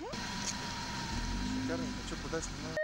Угу. Шикарненько. Что, куда ну. снимаем?